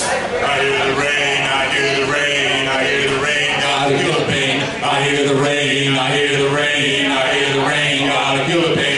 I hear the rain, I hear the rain, I hear the rain, gotta kill the pain. I hear the rain, I hear the rain, I hear the rain, gotta kill the pain.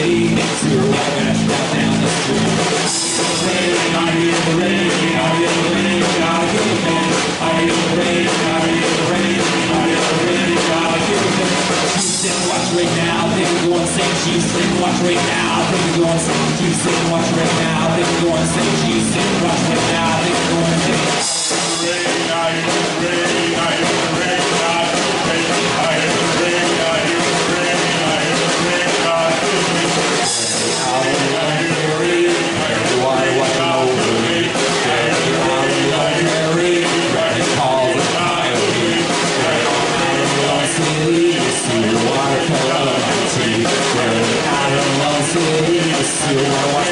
city next to her walking a step down the street. Rain, I hear the rain, I hear the rain, God give me thanks. I hear the rain, I hear the rain, I hear the rain, God give me thanks. You sit and watch right now, they can go insane. You sit and watch right now, they can go insane. You sit and watch right now, they can go insane. You sit and watch right now, they can go insane. Rain, I hear the rain. Jesus, Jesus.